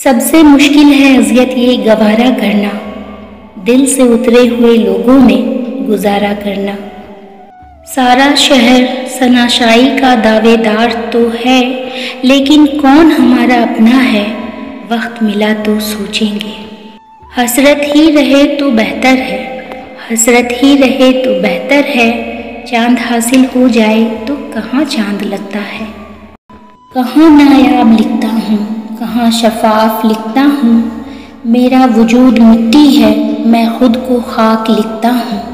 सबसे मुश्किल है अजियत ये गवारा करना, दिल से उतरे हुए लोगों में गुजारा करना। सारा शहर सनाशाई का दावेदार तो है, लेकिन कौन हमारा अपना है, वक्त मिला तो सोचेंगे। हसरत ही रहे तो बेहतर है, हसरत ही रहे तो बेहतर है, चाँद हासिल हो जाए तो कहाँ चाँद लगता है। कहाँ नायाब लिखता हूँ कहाँ शफाफ लिखता हूँ मेरा वजूद मिट्टी है मैं खुद को खाक लिखता हूँ।